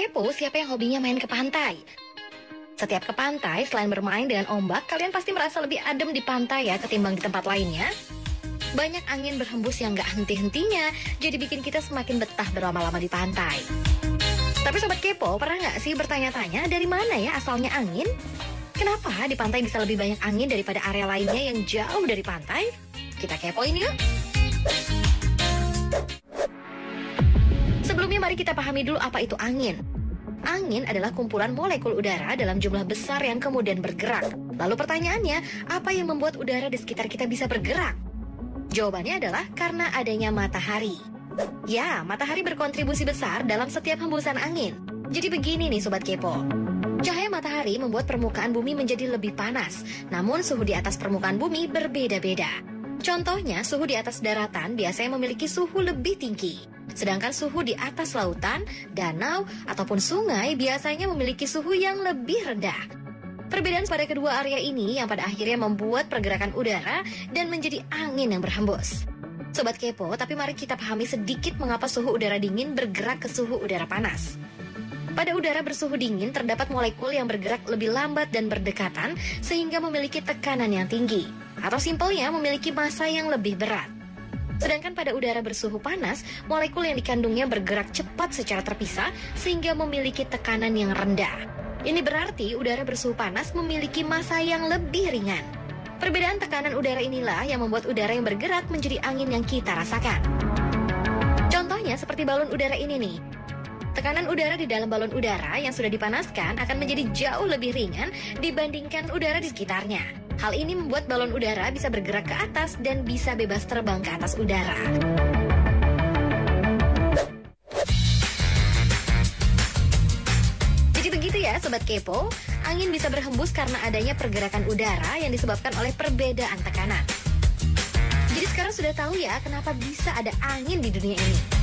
kepo, siapa yang hobinya main ke pantai? Setiap ke pantai, selain bermain dengan ombak, kalian pasti merasa lebih adem di pantai ya ketimbang di tempat lainnya. Banyak angin berhembus yang gak henti-hentinya, jadi bikin kita semakin betah berlama-lama di pantai. Tapi sobat kepo, pernah nggak sih bertanya-tanya dari mana ya asalnya angin? Kenapa di pantai bisa lebih banyak angin daripada area lainnya yang jauh dari pantai? Kita kepoin yuk! Sebelumnya mari kita pahami dulu apa itu angin. Angin adalah kumpulan molekul udara dalam jumlah besar yang kemudian bergerak. Lalu pertanyaannya, apa yang membuat udara di sekitar kita bisa bergerak? Jawabannya adalah karena adanya matahari. Ya, matahari berkontribusi besar dalam setiap hembusan angin. Jadi begini nih Sobat Kepo. Cahaya matahari membuat permukaan bumi menjadi lebih panas, namun suhu di atas permukaan bumi berbeda-beda. Contohnya, suhu di atas daratan biasanya memiliki suhu lebih tinggi. Sedangkan suhu di atas lautan, danau, ataupun sungai biasanya memiliki suhu yang lebih rendah. Perbedaan pada kedua area ini yang pada akhirnya membuat pergerakan udara dan menjadi angin yang berhembus. Sobat kepo, tapi mari kita pahami sedikit mengapa suhu udara dingin bergerak ke suhu udara panas. Pada udara bersuhu dingin terdapat molekul yang bergerak lebih lambat dan berdekatan sehingga memiliki tekanan yang tinggi. Atau simpelnya memiliki massa yang lebih berat. Sedangkan pada udara bersuhu panas, molekul yang dikandungnya bergerak cepat secara terpisah sehingga memiliki tekanan yang rendah. Ini berarti udara bersuhu panas memiliki massa yang lebih ringan. Perbedaan tekanan udara inilah yang membuat udara yang bergerak menjadi angin yang kita rasakan. Contohnya seperti balon udara ini nih. Tekanan udara di dalam balon udara yang sudah dipanaskan akan menjadi jauh lebih ringan dibandingkan udara di sekitarnya. Hal ini membuat balon udara bisa bergerak ke atas dan bisa bebas terbang ke atas udara. Jadi begitu ya Sobat Kepo, angin bisa berhembus karena adanya pergerakan udara yang disebabkan oleh perbedaan tekanan. Jadi sekarang sudah tahu ya kenapa bisa ada angin di dunia ini.